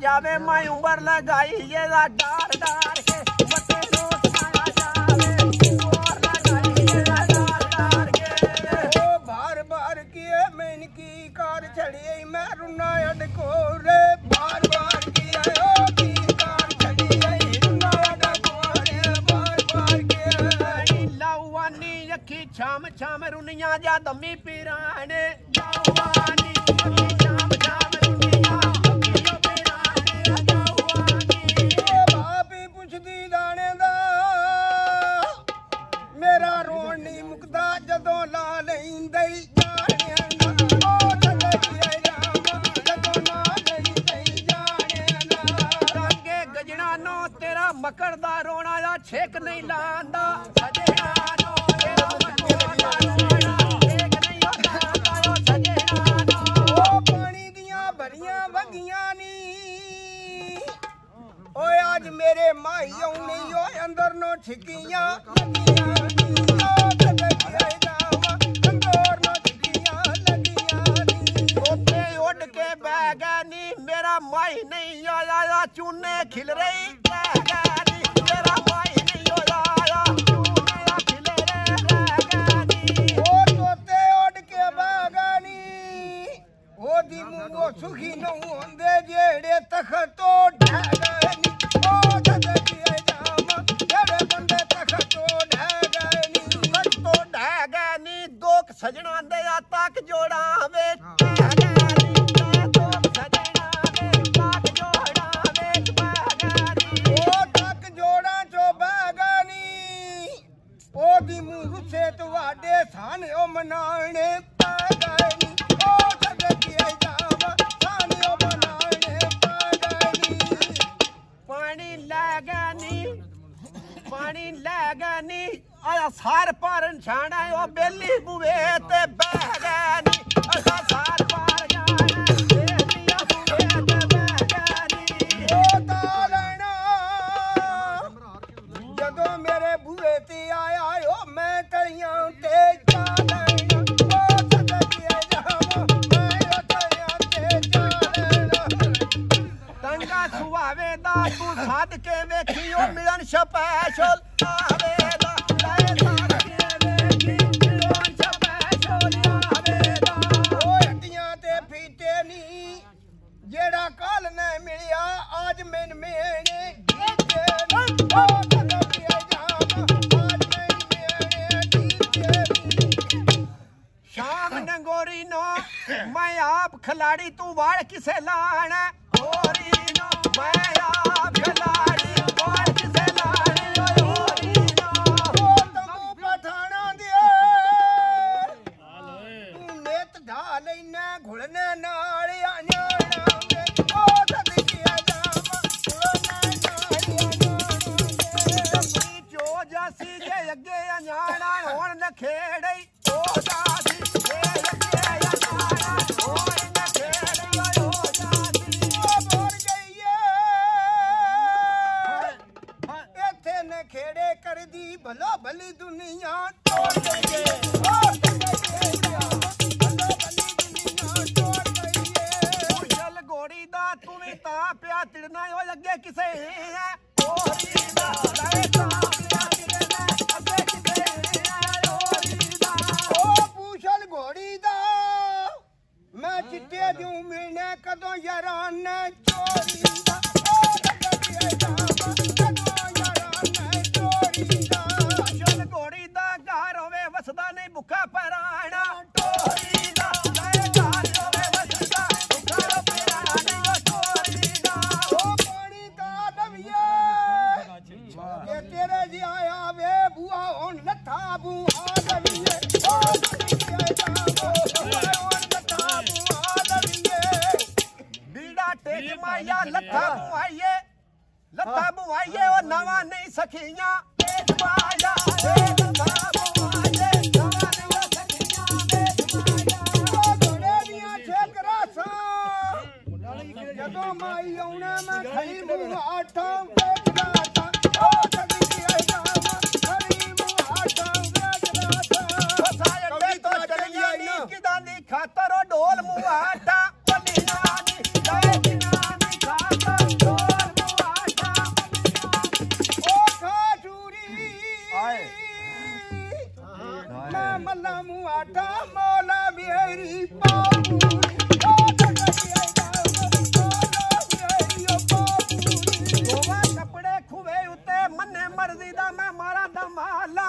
ਜਾਵੇ ਮੈਂ ਉਮਰ ਲਗਾਈ ਇਹਦਾ ਡਾਰ ਡਾਰ ਕੇ। ਮੱਥੇ ਓ ਬਾਰ ਬਾਰ ਕੀਏ ਮੈਨ ਕੀ ਕਾਰ ਛੜੀ ਮੈਂ ਰੁਨਾ ਅਡ ਬਾਰ ਬਾਰ ਕੀਏ, ਓ ਕੀ ਕਾਰ ਛੜੀ ਰੁਨਾ ਅਡ ਬਾਰ ਬਾਰ ਕੀਏ ਲਾਵਾਨੀ ਅੱਖੀ ਛਾਮ ਛਾਮ ਰੁਨੀਆਂ ਜਾਂ ਦਮੀ ਪੀਰਾਣੇ ਲਾਵਾਨੀ ਅੱਖੀ ਅੱਜ ਮੇਰੇ ਮਾਈ ਆਉਣੀ ਓਏ ਅੰਦਰ ਨੂੰ ਛਿੱਕੀਆਂ। ਲੱਗੀਆਂ ਨੀ ਉੱਡ ਕੇ ਬੈ ਗਿਆ ਨੀ, ਮੇਰਾ ਮਾਈ ਨਹੀਂ ਆਇਆ ਚੂਨੇ ਖਿਲ ਰਹੀ ਬਹਿ ਗਿਆ ਤੁਹਾਡੇ ਸਾਹਨੇ ਮਨਾਣੇ ਪਾ ਗਏ ਨੀ। ਓ ਜਗੀਏ ਰਾਮ ਸਾਹਨੇ ਉਹ ਮਨਾਣੇ ਪਾ ਗਏ ਨੀ। ਪਾਣੀ ਲੈ ਗਿਆ ਨੀ, ਪਾਣੀ ਲੈ ਗਿਆ ਨੀ। ਆ ਸਾਰ ਪਾਰਨ ਛਾਣਾ ਉਹ ਬੇਲੀ ਬੂਵੇ ਤੇ ਬਹਿ ਗਿਆ ਨੀ। ਅਸਾ ਸਾਰ ਨਹੀਂ ਜਿਹੜਾ ਕੱਲ ਨੇ ਮਿਲਿਆ ਅੱਜ ਮੈਨ ਮੇਣੇ ਜੀਤੇ ਸ਼ਾਮ ਨੰਗੋਰੀ ਨੋ, ਮੈਂ ਆਪ ਖਿਲਾੜੀ ਤੂੰ ਵਾਲ ਕਿਸੇ ਲਾਣਾ? ਹੋਰੀ ਨੋ, ਮੈਂ ਆਪ ਖਿਲਾੜੀ ਗੋੜੀ ਦਾ ਤੂੰ ਵੀ ਤਾਂ ਪਿਆ ਤਿੜਨਾ ਓ ਅੱਗੇ ਕਿਸੇ ਹੈ ਹੋਰੀ ਦਾ ਲੈ ਤਾਂ ਘੋੜੀ ਦਾ ਮੈਂ ਚਿੱਟੇ ਜੂ ਮਿਲਣਾ ਕਦੋਂ ਯਾਰਾਂ ਨੇ ਚੋਰੀ ਦਾ। ਉਹ ਲੱਗਿਆ ਜਾਵਾ ਵਸਦਾ ਨਹੀਂ ਭੁੱਖਾ ਪਰਾਣਾ ਟੋਰੀ ਦਾ ਲੈ ਘਰ ਹੋਵੇ ਵਸਦਾ ਭੁੱਖਾ ਪਰਾਣਾ ਨਹੀਂ ਓ ਟੋਰੀ ਦਾ ਉਹ ਪਾਣੀ ਦਾ ਦਵੀਏ ਇਹ ਤੇਰੇ ਜੀ ਆਇਆ ਵੇ ਬੂਆ ਹੁਣ ਲੱਥਾ ਬੂਆ ਦਵੀਏ ਉਹ ਲੱਗਿਆ ਜਾਵਾ ਹੁਣ ਲੱਥਾ ਬੂਆ ਦਵੀਏ ਬੀੜਾ ਟੇਕ ਮਾਇਆ ਲੱਥਾ ਬੁਆਈਏ ਲੱਥਾ ਬੁਆਈਏ ਉਹ ਨਵਾਂ ਨਹੀਂ ਸਖੀਆਂ మనము అట మోల వేరి పాము ਕੱਪੜੇ ਖੁਵੇ ਉੱਤੇ ਮੰਨੇ ਮਰਜ਼ੀ ਦਾ ਮੈਂ ਮਾਰਾ ਦਮਾਲਾ